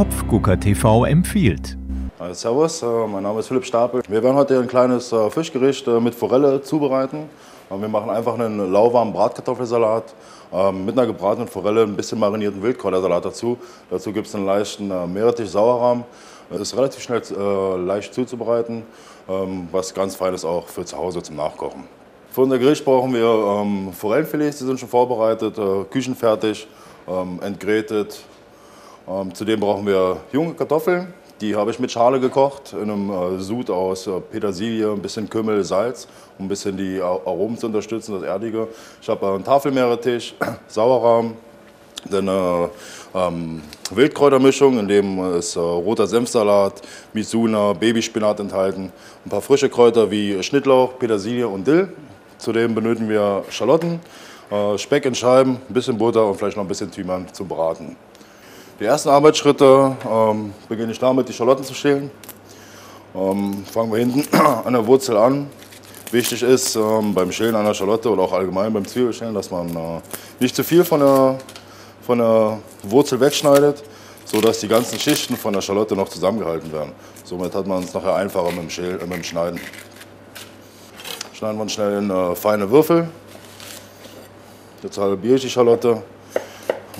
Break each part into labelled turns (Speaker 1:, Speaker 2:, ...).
Speaker 1: Topfgucker TV empfiehlt.
Speaker 2: Servus, äh, mein Name ist Philipp Stapel. Wir werden heute ein kleines äh, Fischgericht äh, mit Forelle zubereiten. Wir machen einfach einen lauwarmen Bratkartoffelsalat ähm, mit einer gebratenen Forelle, ein bisschen marinierten Wildkräutersalat dazu. Dazu gibt es einen leichten Meerrettich-Sauerrahm. Ist relativ schnell leicht zuzubereiten, ähm, was ganz fein ist auch für zu Hause zum Nachkochen. Für unser Gericht brauchen wir ähm, Forellenfilets, die sind schon vorbereitet, küchenfertig, entgrätet. Zudem brauchen wir junge Kartoffeln, die habe ich mit Schale gekocht, in einem äh, Sud aus äh, Petersilie, ein bisschen Kümmel, Salz, um ein bisschen die Aromen zu unterstützen, das Erdige. Ich habe äh, einen Tafelmeerrettich, Sauerrahm, dann eine ähm, Wildkräutermischung, in dem ist äh, roter Senfsalat, Misuna, Babyspinat enthalten, ein paar frische Kräuter wie Schnittlauch, Petersilie und Dill. Zudem benötigen wir Schalotten, äh, Speck in Scheiben, ein bisschen Butter und vielleicht noch ein bisschen Thymian zum Braten. Die ersten Arbeitsschritte ähm, beginne ich damit, die Schalotten zu schälen. Ähm, fangen wir hinten an der Wurzel an. Wichtig ist ähm, beim Schälen einer Schalotte oder auch allgemein beim Zwiebelschälen, dass man äh, nicht zu viel von der, von der Wurzel wegschneidet, sodass die ganzen Schichten von der Schalotte noch zusammengehalten werden. Somit hat man es nachher einfacher mit dem, Schäl, äh, mit dem Schneiden. Schneiden wir schnell in äh, feine Würfel. Jetzt halbiere ich die Schalotte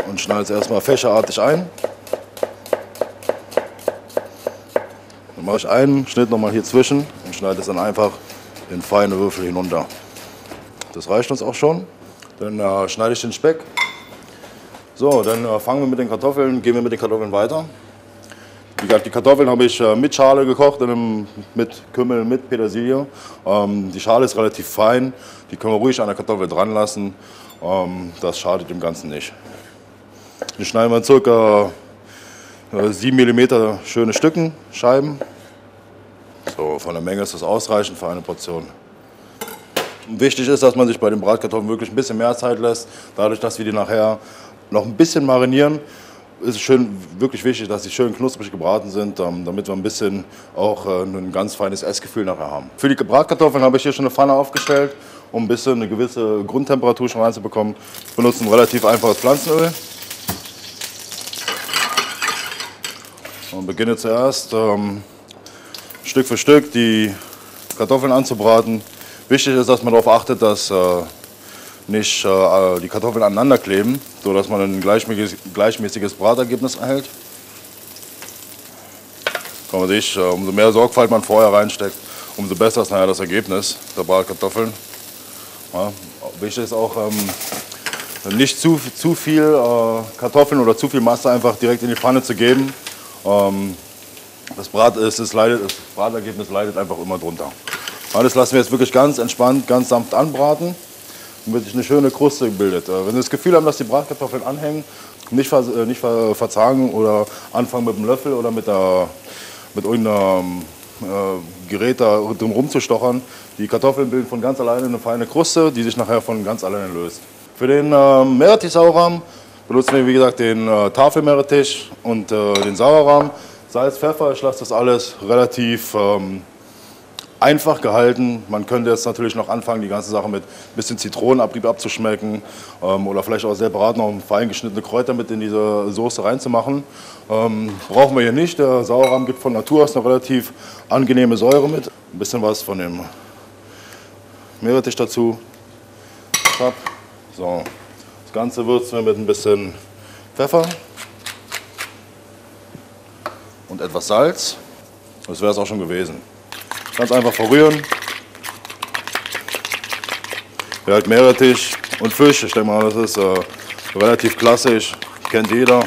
Speaker 2: und schneide es erstmal fächerartig ein. Dann mache ich einen Schnitt nochmal hier zwischen und schneide es dann einfach in feine Würfel hinunter. Das reicht uns auch schon. Dann äh, schneide ich den Speck. So, dann äh, fangen wir mit den Kartoffeln, gehen wir mit den Kartoffeln weiter. Wie gesagt, die Kartoffeln habe ich äh, mit Schale gekocht, einem, mit Kümmel, mit Petersilie. Ähm, die Schale ist relativ fein, die können wir ruhig an der Kartoffel dran lassen. Ähm, das schadet dem Ganzen nicht. Die schneiden wir circa 7 äh, mm schöne Stücken, Scheiben. So, von der Menge ist das ausreichend für eine Portion. Wichtig ist, dass man sich bei den Bratkartoffeln wirklich ein bisschen mehr Zeit lässt. Dadurch, dass wir die nachher noch ein bisschen marinieren, ist es schön, wirklich wichtig, dass sie schön knusprig gebraten sind, ähm, damit wir ein bisschen auch äh, ein ganz feines Essgefühl nachher haben. Für die Bratkartoffeln habe ich hier schon eine Pfanne aufgestellt, um ein bisschen eine gewisse Grundtemperatur schon reinzubekommen. Wir benutzen relativ einfaches Pflanzenöl. Beginne zuerst ähm, Stück für Stück die Kartoffeln anzubraten. Wichtig ist, dass man darauf achtet, dass äh, nicht äh, die Kartoffeln aneinander kleben, sodass man ein gleichmäßiges, gleichmäßiges Bratergebnis erhält. Kann man sich, äh, umso mehr Sorgfalt man vorher reinsteckt, umso besser ist nachher das Ergebnis der Bratkartoffeln. Ja, wichtig ist auch, ähm, nicht zu, zu viel äh, Kartoffeln oder zu viel Masse einfach direkt in die Pfanne zu geben, ähm, das, Brat, es, es leidet, das Bratergebnis leidet einfach immer drunter. Das lassen wir jetzt wirklich ganz entspannt, ganz sanft anbraten, damit sich eine schöne Kruste bildet. Äh, wenn Sie das Gefühl haben, dass die Bratkartoffeln anhängen, nicht, ver, äh, nicht ver, verzagen oder anfangen mit dem Löffel oder mit, der, mit irgendeinem äh, Gerät da drum rumzustochern. Die Kartoffeln bilden von ganz alleine eine feine Kruste, die sich nachher von ganz alleine löst. Für den äh, Meerrettich-Sauerrahm benutzen wir wie gesagt den äh, Tafelmeerrettich und äh, den Sauerrahm. Salz, Pfeffer, ich lasse das alles relativ ähm, einfach gehalten. Man könnte jetzt natürlich noch anfangen, die ganze Sache mit ein bisschen Zitronenabrieb abzuschmecken ähm, oder vielleicht auch separat noch fein geschnittene Kräuter mit in diese Soße reinzumachen. Ähm, brauchen wir hier nicht. Der Sauerrahm gibt von Natur aus eine relativ angenehme Säure mit. Ein bisschen was von dem Meerrettich dazu. So. Das Ganze würzen wir mit ein bisschen Pfeffer und etwas Salz. Das wäre es auch schon gewesen. Ganz einfach verrühren. Ja, halt Meerrettich und Fisch. Ich denke mal, das ist äh, relativ klassisch. Kennt jeder.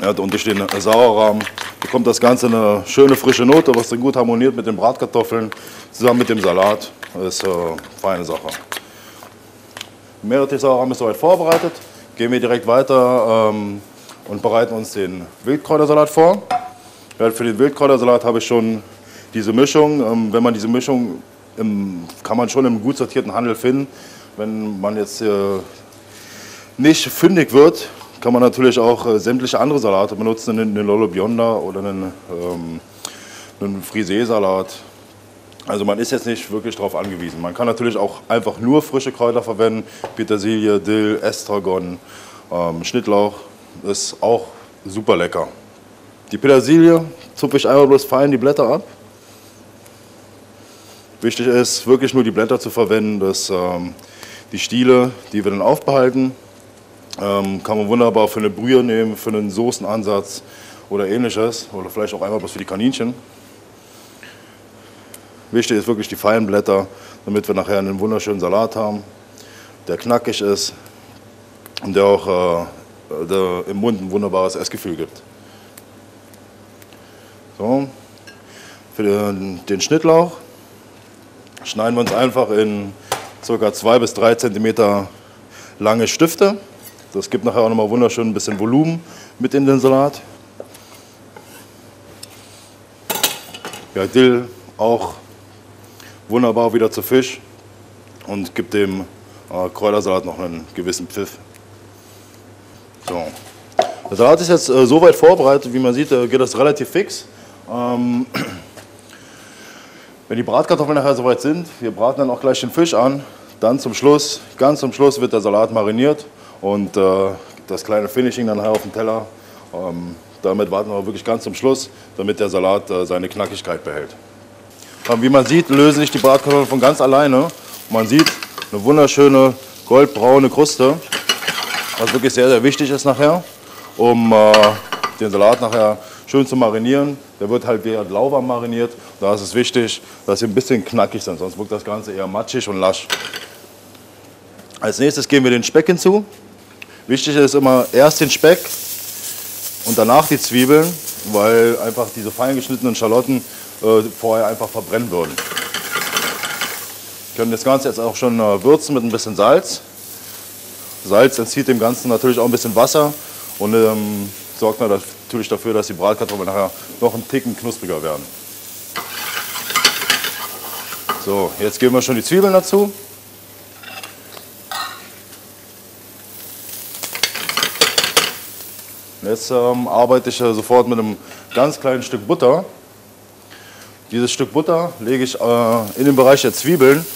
Speaker 2: Ja, und durch den Sauerrahm bekommt das Ganze eine schöne frische Note, was dann gut harmoniert mit den Bratkartoffeln zusammen mit dem Salat. Das ist eine äh, feine Sache. Meerrettich-Sauerrahm ist soweit vorbereitet. Gehen wir direkt weiter ähm, und bereiten uns den Wildkräutersalat vor. Ja, für den Wildkräutersalat habe ich schon diese Mischung. Ähm, wenn man diese Mischung im, kann man schon im gut sortierten Handel finden. Wenn man jetzt äh, nicht fündig wird, kann man natürlich auch äh, sämtliche andere Salate benutzen, einen Lollo Bionda oder einen, ähm, einen Frisee-Salat also man ist jetzt nicht wirklich darauf angewiesen. Man kann natürlich auch einfach nur frische Kräuter verwenden. Petersilie, Dill, Estragon, ähm, Schnittlauch ist auch super lecker. Die Petersilie zupfe ich einmal bloß fein die Blätter ab. Wichtig ist, wirklich nur die Blätter zu verwenden, dass ähm, die Stiele, die wir dann aufbehalten, ähm, kann man wunderbar für eine Brühe nehmen, für einen Soßenansatz oder ähnliches. Oder vielleicht auch einfach was für die Kaninchen. Wichtig ist wirklich die feinen Blätter, damit wir nachher einen wunderschönen Salat haben, der knackig ist und der auch äh, der im Mund ein wunderbares Essgefühl gibt. So, für den, den Schnittlauch schneiden wir uns einfach in ca. 2 bis 3 cm lange Stifte. Das gibt nachher auch nochmal wunderschön ein bisschen Volumen mit in den Salat. Ja, Dill auch wunderbar wieder zu Fisch und gibt dem äh, Kräutersalat noch einen gewissen Pfiff. So. Der Salat ist jetzt äh, so weit vorbereitet, wie man sieht, äh, geht das relativ fix. Ähm, wenn die Bratkartoffeln nachher soweit sind, wir braten dann auch gleich den Fisch an, dann zum Schluss, ganz zum Schluss wird der Salat mariniert und äh, das kleine Finishing dann auf dem Teller. Ähm, damit warten wir wirklich ganz zum Schluss, damit der Salat äh, seine Knackigkeit behält. Ähm, wie man sieht, lösen sich die Bratkartoffeln von ganz alleine. Man sieht eine wunderschöne goldbraune Kruste, was wirklich sehr, sehr wichtig ist nachher, um äh, den Salat nachher schön zu marinieren. Der wird halt während lauwarm mariniert. Da ist es wichtig, dass sie ein bisschen knackig sind, sonst wirkt das Ganze eher matschig und lasch. Als nächstes geben wir den Speck hinzu. Wichtig ist immer erst den Speck und danach die Zwiebeln, weil einfach diese fein geschnittenen Schalotten äh, vorher einfach verbrennen würden. Wir können das Ganze jetzt auch schon äh, würzen mit ein bisschen Salz. Salz entzieht dem Ganzen natürlich auch ein bisschen Wasser und ähm, sorgt natürlich dafür, dass die Bratkartoffeln nachher noch einen Ticken knuspriger werden. So, jetzt geben wir schon die Zwiebeln dazu. Jetzt ähm, arbeite ich äh, sofort mit einem ganz kleinen Stück Butter. Dieses Stück Butter lege ich äh, in den Bereich der Zwiebeln.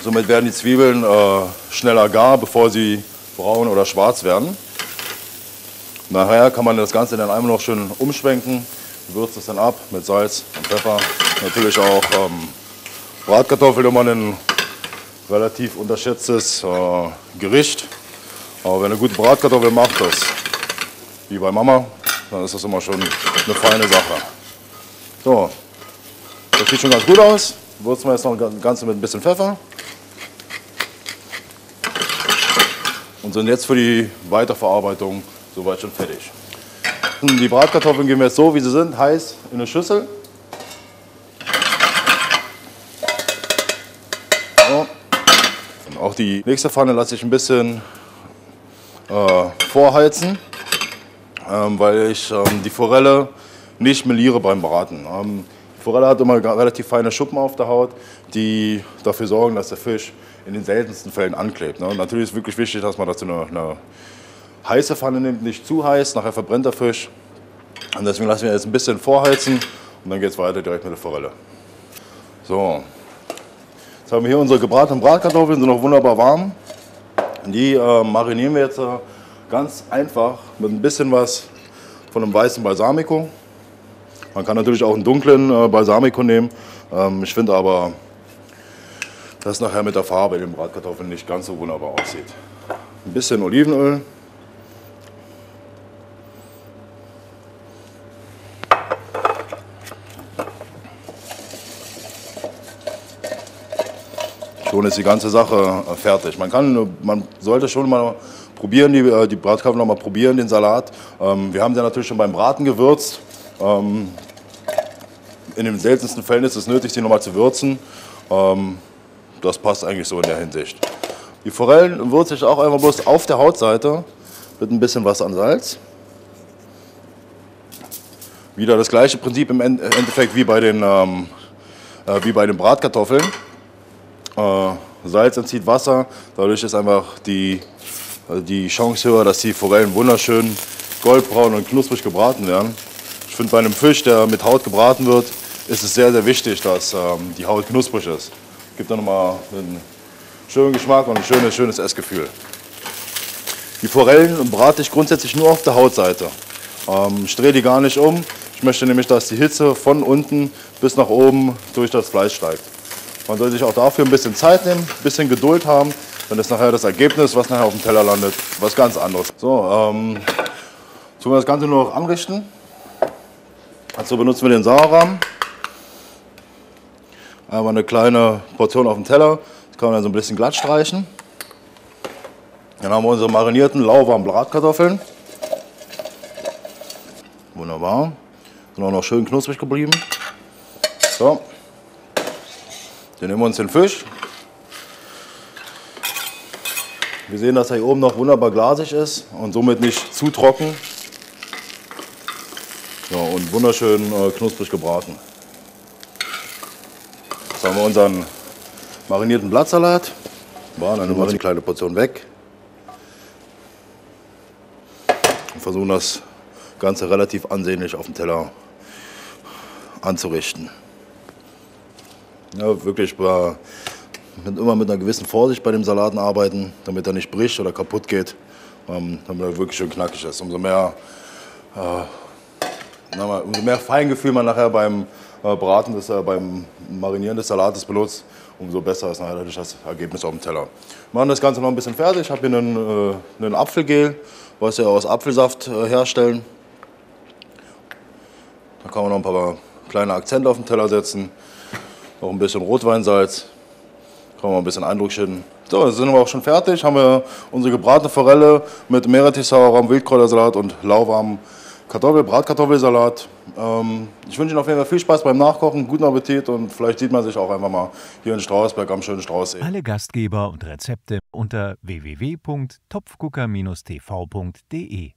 Speaker 2: Somit werden die Zwiebeln äh, schneller gar, bevor sie braun oder schwarz werden. Nachher kann man das Ganze dann einmal noch schön umschwenken, würzt es dann ab mit Salz und Pfeffer. Natürlich auch ähm, Bratkartoffeln, immer ein relativ unterschätztes äh, Gericht. Aber wenn eine gute Bratkartoffel macht, das wie bei Mama, dann ist das immer schon eine feine Sache. So, das sieht schon ganz gut aus. Würzen wir jetzt noch das Ganze mit ein bisschen Pfeffer. Und sind jetzt für die Weiterverarbeitung soweit schon fertig. Die Bratkartoffeln geben wir jetzt so, wie sie sind, heiß in eine Schüssel. So. Und auch die nächste Pfanne lasse ich ein bisschen äh, vorheizen, ähm, weil ich ähm, die Forelle nicht meliere beim Braten. Ähm, Forelle hat immer relativ feine Schuppen auf der Haut, die dafür sorgen, dass der Fisch in den seltensten Fällen anklebt. Ne? Natürlich ist es wirklich wichtig, dass man dazu eine, eine heiße Pfanne nimmt, nicht zu heiß, nachher verbrennt der Fisch. Und deswegen lassen wir jetzt ein bisschen vorheizen und dann geht es weiter direkt mit der Forelle. So, jetzt haben wir hier unsere gebratenen Bratkartoffeln, sind noch wunderbar warm. Die äh, marinieren wir jetzt äh, ganz einfach mit ein bisschen was von einem weißen Balsamico. Man kann natürlich auch einen dunklen äh, Balsamico nehmen. Ähm, ich finde aber, dass nachher mit der Farbe in den Bratkartoffeln nicht ganz so wunderbar aussieht. Ein bisschen Olivenöl. Schon ist die ganze Sache äh, fertig. Man, kann, man sollte schon mal probieren, die, äh, die Bratkartoffeln noch mal probieren, den Salat. Ähm, wir haben den natürlich schon beim Braten gewürzt. Ähm, in den seltensten Fällen ist es nötig, sie noch mal zu würzen. Ähm, das passt eigentlich so in der Hinsicht. Die Forellen würze ich auch einfach bloß auf der Hautseite mit ein bisschen Wasser an Salz. Wieder das gleiche Prinzip im Endeffekt wie bei den, ähm, äh, wie bei den Bratkartoffeln. Äh, Salz entzieht Wasser, dadurch ist einfach die, also die Chance höher, dass die Forellen wunderschön goldbraun und knusprig gebraten werden. Ich finde bei einem Fisch, der mit Haut gebraten wird, ist es sehr, sehr wichtig, dass ähm, die Haut knusprig ist. Gibt dann nochmal einen schönen Geschmack und ein schönes, schönes Essgefühl. Die Forellen brate ich grundsätzlich nur auf der Hautseite. Ähm, ich drehe die gar nicht um. Ich möchte nämlich, dass die Hitze von unten bis nach oben durch das Fleisch steigt. Man soll sich auch dafür ein bisschen Zeit nehmen, ein bisschen Geduld haben. Dann ist nachher das Ergebnis, was nachher auf dem Teller landet, was ganz anderes. So, ähm, tun wir das Ganze nur noch anrichten. Dazu benutzen wir den Sauerrahmen. Einmal eine kleine Portion auf dem Teller. Das kann man dann so ein bisschen glatt streichen. Dann haben wir unsere marinierten lauwarmen Bratkartoffeln. Wunderbar. Sind auch noch schön knusprig geblieben. So. Dann nehmen wir uns den Fisch. Wir sehen, dass er hier oben noch wunderbar glasig ist und somit nicht zu trocken. Ja, und wunderschön äh, knusprig gebraten. Jetzt haben wir unseren marinierten Blattsalat. Ja, dann nehmen wir eine kleine Portion weg. Und versuchen das Ganze relativ ansehnlich auf dem Teller anzurichten. Ja, wirklich war immer mit einer gewissen Vorsicht bei dem Salaten arbeiten, damit er nicht bricht oder kaputt geht, ähm, damit er wirklich schön knackig ist. Umso mehr, äh, umso mehr Feingefühl man nachher beim Braten, des, äh, beim Marinieren des Salates benutzt, umso besser ist nachher das Ergebnis auf dem Teller. Wir machen das Ganze noch ein bisschen fertig. Ich habe hier einen, äh, einen Apfelgel, was wir aus Apfelsaft äh, herstellen. Da kann man noch ein paar kleine Akzente auf den Teller setzen. Noch ein bisschen Rotweinsalz. Kann man ein bisschen Eindruck schinden. So, jetzt sind wir auch schon fertig. Haben wir unsere gebratene Forelle mit Meerrettich-Sauerrahm, Wildkräutersalat und lauwarmem Kartoffel, Bratkartoffelsalat. Ähm, ich wünsche Ihnen auf jeden Fall viel Spaß beim Nachkochen, guten Appetit und vielleicht sieht man sich auch einfach mal hier in Strausberg am schönen Straußsee.
Speaker 1: Alle Gastgeber und Rezepte unter www.topfgucker-tv.de